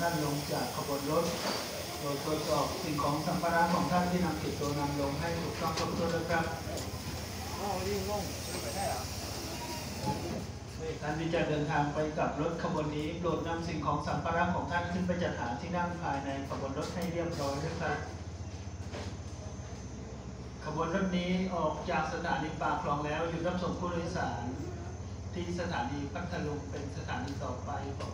ท่านลงจากขบวนรถโดยตรวจสอบสิ่งของสัมภาระของท่านที่นำติดตัวนำลงให้ถูกต้องครบถ้วนนะครับอ๋อนี่งงไปได้หรอท่านที่จะเดินทางไปกับรถขบวนนี้โปรดนำสิ่งของสัมภาระของท่านขึ้นไปจัดหาที่นั่งภายในขบวนรถให้เรียบร้อยนะครับขบวนรถนี้ออกจากสถานีปากคลองแล้วหยุดรับส่งผู้โดยสาร ที่สถานีพัทลุงเป็นสถานีต่อไปขอ